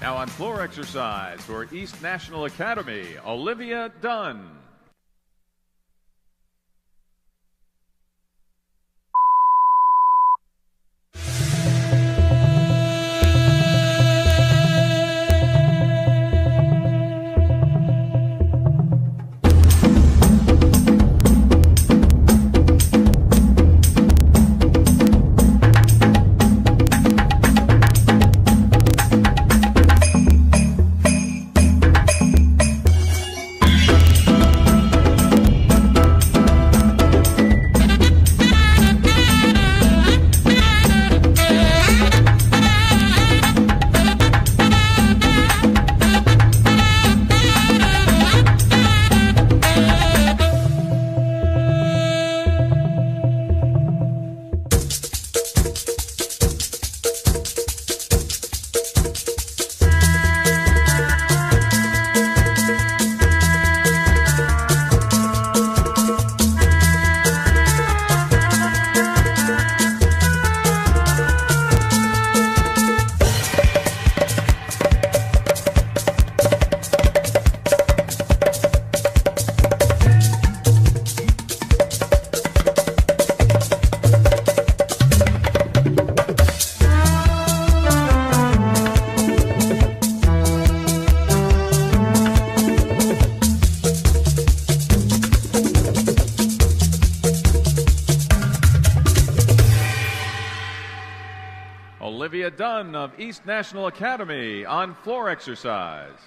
Now on floor exercise for East National Academy, Olivia Dunn. Olivia Dunn of East National Academy on floor exercise.